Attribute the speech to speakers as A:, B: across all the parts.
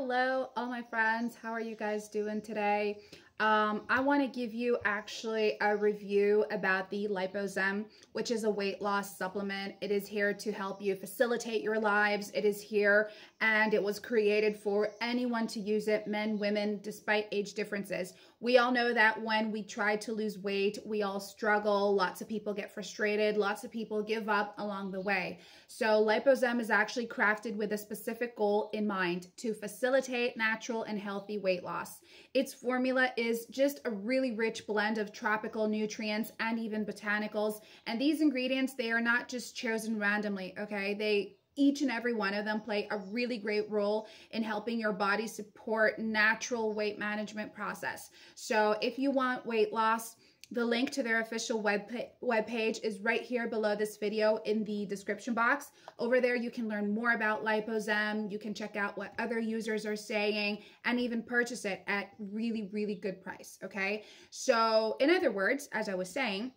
A: Hello, all my friends. How are you guys doing today? Um, I want to give you actually a review about the LipoZem, which is a weight loss supplement. It is here to help you facilitate your lives. It is here and it was created for anyone to use it, men, women, despite age differences. We all know that when we try to lose weight, we all struggle. Lots of people get frustrated. Lots of people give up along the way. So LipoZem is actually crafted with a specific goal in mind to facilitate natural and healthy weight loss. Its formula is is just a really rich blend of tropical nutrients and even botanicals. And these ingredients, they are not just chosen randomly, okay? They each and every one of them play a really great role in helping your body support natural weight management process. So if you want weight loss, the link to their official web, page is right here below this video in the description box. Over there, you can learn more about LipoZem. You can check out what other users are saying and even purchase it at really, really good price, okay? So in other words, as I was saying,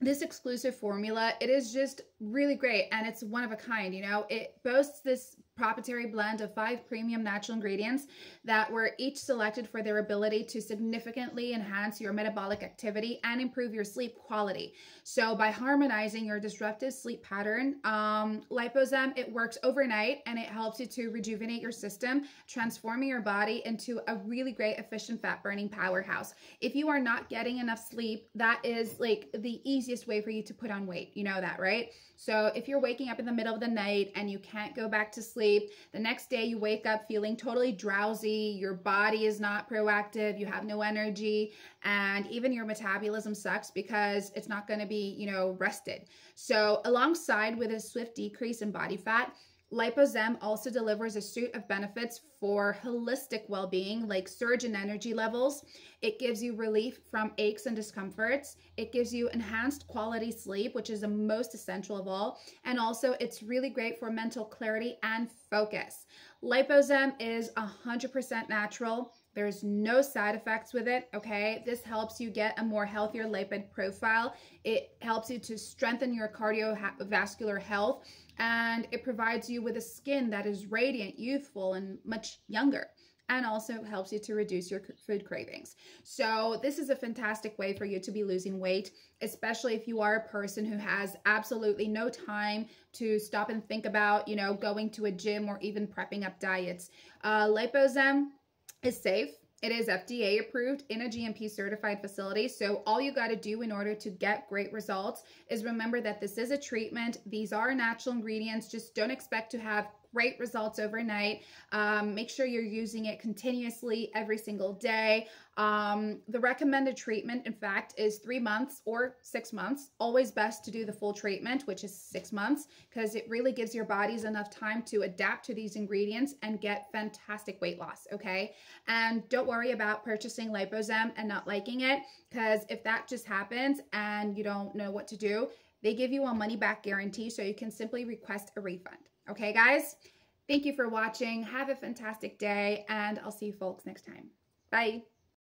A: this exclusive formula, it is just really great and it's one of a kind, you know. It boasts this proprietary blend of five premium natural ingredients that were each selected for their ability to significantly enhance your metabolic activity and improve your sleep quality. So by harmonizing your disruptive sleep pattern, um, it works overnight and it helps you to rejuvenate your system, transforming your body into a really great efficient fat burning powerhouse. If you are not getting enough sleep, that is like the easiest way for you to put on weight. You know that, right? So if you're waking up in the middle of the night and you can't go back to sleep, sleep. The next day you wake up feeling totally drowsy. Your body is not proactive. You have no energy. And even your metabolism sucks because it's not going to be, you know, rested. So alongside with a swift decrease in body fat, LipoZem also delivers a suite of benefits for holistic well-being like surge in energy levels. It gives you relief from aches and discomforts. It gives you enhanced quality sleep, which is the most essential of all. And also it's really great for mental clarity and focus. LipoZem is 100% natural. There's no side effects with it, okay? This helps you get a more healthier lipid profile. It helps you to strengthen your cardiovascular health and it provides you with a skin that is radiant, youthful, and much younger and also helps you to reduce your food cravings. So this is a fantastic way for you to be losing weight, especially if you are a person who has absolutely no time to stop and think about, you know, going to a gym or even prepping up diets. Uh, LipoZem is safe. It is FDA approved in a GMP certified facility. So all you got to do in order to get great results is remember that this is a treatment. These are natural ingredients. Just don't expect to have great results overnight. Um, make sure you're using it continuously every single day. Um, the recommended treatment, in fact, is three months or six months. Always best to do the full treatment, which is six months, because it really gives your bodies enough time to adapt to these ingredients and get fantastic weight loss, okay? And don't worry about purchasing LipoZem and not liking it, because if that just happens and you don't know what to do, they give you a money back guarantee, so you can simply request a refund. Okay, guys? Thank you for watching. Have a fantastic day, and I'll see you folks next time. Bye.